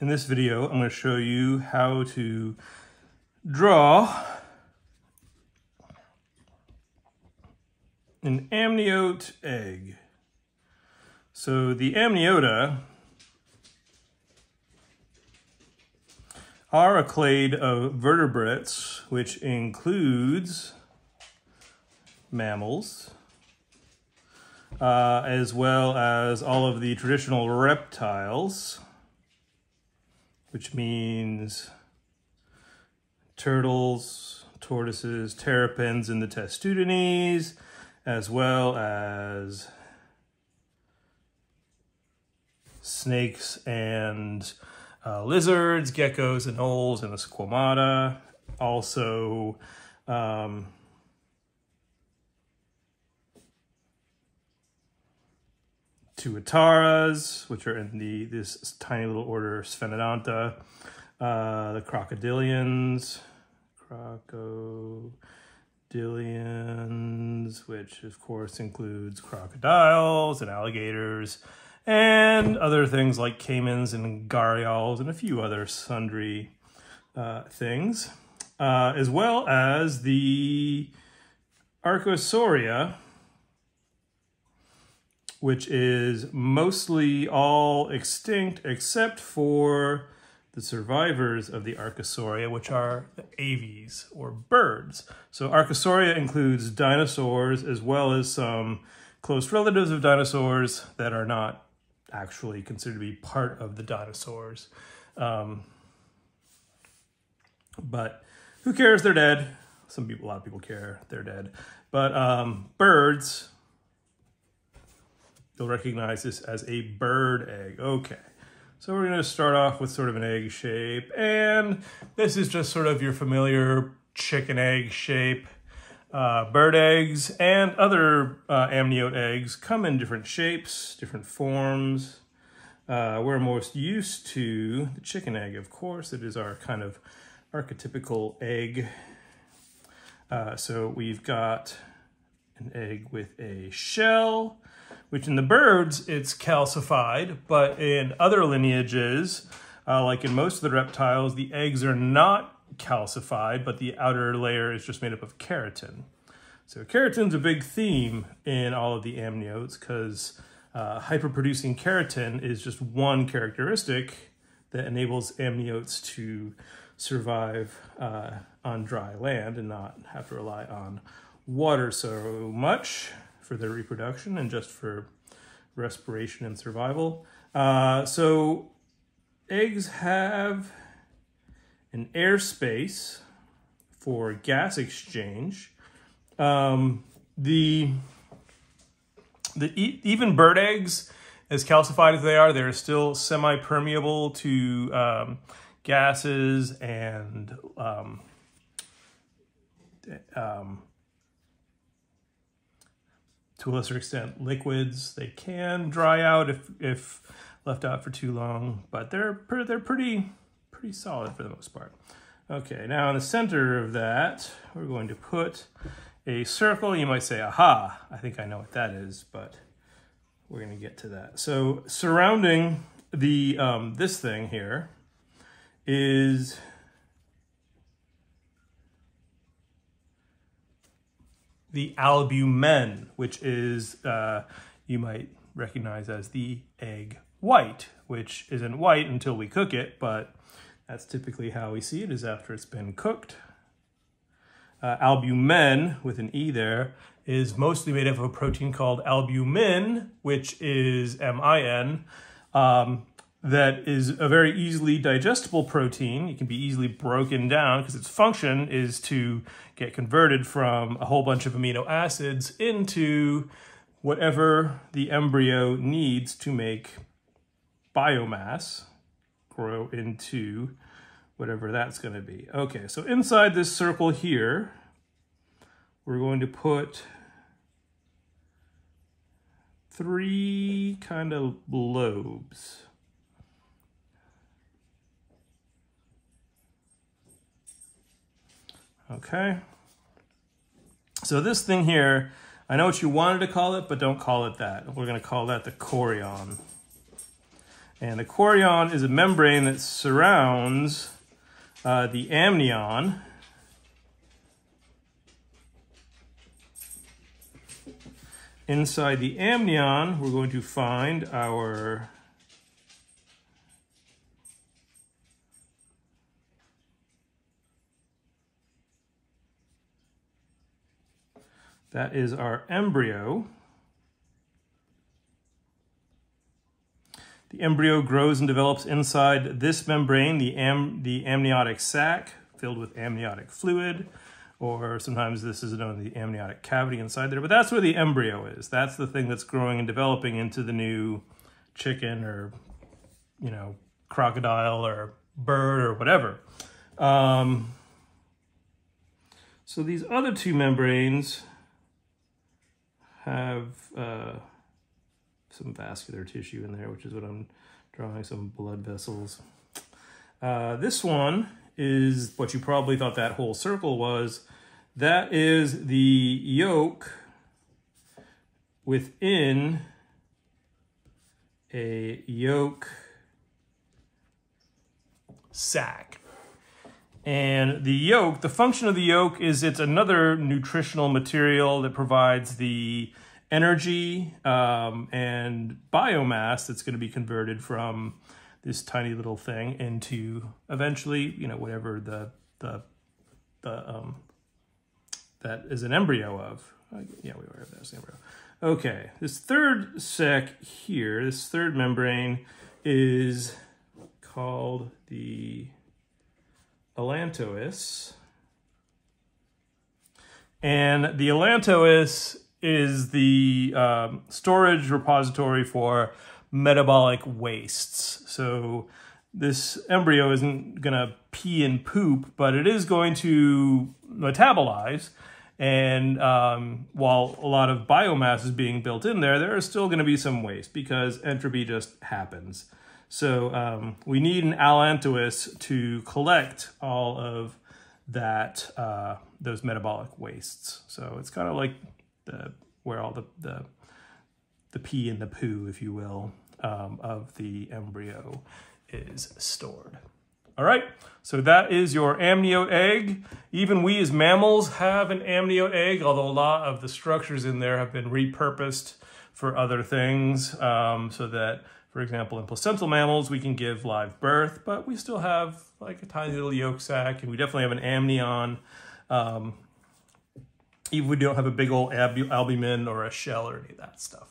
In this video, I'm going to show you how to draw an amniote egg. So the amniota are a clade of vertebrates, which includes mammals, uh, as well as all of the traditional reptiles which means turtles, tortoises, terrapins, and the testudines, as well as snakes and uh, lizards, geckos, and anoles, and the squamata. Also, um, tuataras, which are in the this tiny little order Sphenodontia, uh, the crocodilians, crocodilians, which of course includes crocodiles and alligators, and other things like caimans and gharials and a few other sundry uh, things, uh, as well as the Archosauria, which is mostly all extinct except for the survivors of the Archosauria, which are the aves or birds. So Archosauria includes dinosaurs as well as some close relatives of dinosaurs that are not actually considered to be part of the dinosaurs. Um, but who cares? They're dead. Some people, a lot of people care. They're dead. But um, birds, You'll recognize this as a bird egg. Okay. So we're going to start off with sort of an egg shape. And this is just sort of your familiar chicken egg shape. Uh, bird eggs and other uh, amniote eggs come in different shapes, different forms. Uh, we're most used to the chicken egg, of course. It is our kind of archetypical egg. Uh, so we've got an egg with a shell, which in the birds, it's calcified, but in other lineages, uh, like in most of the reptiles, the eggs are not calcified, but the outer layer is just made up of keratin. So keratin's a big theme in all of the amniotes because uh, hyperproducing keratin is just one characteristic that enables amniotes to survive uh, on dry land and not have to rely on water so much for their reproduction and just for respiration and survival. Uh, so eggs have an air space for gas exchange. Um, the the even bird eggs, as calcified as they are, they're still semi-permeable to um, gases and um, um to a lesser extent liquids. They can dry out if if left out for too long, but they're they're pretty pretty solid for the most part. Okay, now in the center of that, we're going to put a circle. You might say, aha, I think I know what that is, but we're going to get to that. So surrounding the um, this thing here is the albumen, which is, uh, you might recognize as the egg white, which isn't white until we cook it, but that's typically how we see it is after it's been cooked. Uh, albumen, with an E there, is mostly made up of a protein called albumin, which is M-I-N. Um, that is a very easily digestible protein. It can be easily broken down because its function is to get converted from a whole bunch of amino acids into whatever the embryo needs to make biomass grow into whatever that's going to be. Okay, so inside this circle here, we're going to put three kind of lobes. Okay. So this thing here, I know what you wanted to call it, but don't call it that. We're going to call that the chorion. And the chorion is a membrane that surrounds uh, the amnion. Inside the amnion, we're going to find our That is our embryo. The embryo grows and develops inside this membrane, the, am, the amniotic sac, filled with amniotic fluid, or sometimes this is known as the amniotic cavity inside there, but that's where the embryo is. That's the thing that's growing and developing into the new chicken or, you know, crocodile or bird or whatever. Um, so these other two membranes have uh, some vascular tissue in there, which is what I'm drawing, some blood vessels. Uh, this one is what you probably thought that whole circle was. That is the yolk within a yolk sac. And the yolk, the function of the yolk is it's another nutritional material that provides the energy um, and biomass that's going to be converted from this tiny little thing into eventually, you know, whatever the the the um, that is an embryo of. Uh, yeah, we were have that embryo. Okay, this third sac here, this third membrane is called the allantois. And the allantois is the um, storage repository for metabolic wastes. So this embryo isn't going to pee and poop, but it is going to metabolize. And um, while a lot of biomass is being built in there, there is still going to be some waste because entropy just happens. So um, we need an allantois to collect all of that, uh, those metabolic wastes. So it's kind of like the where all the, the, the pee and the poo, if you will, um, of the embryo is stored. All right, so that is your amnio egg. Even we as mammals have an amnio egg, although a lot of the structures in there have been repurposed for other things um, so that for example, in placental mammals, we can give live birth, but we still have like a tiny little yolk sac, and we definitely have an amnion. Um, even we don't have a big old albumen or a shell or any of that stuff.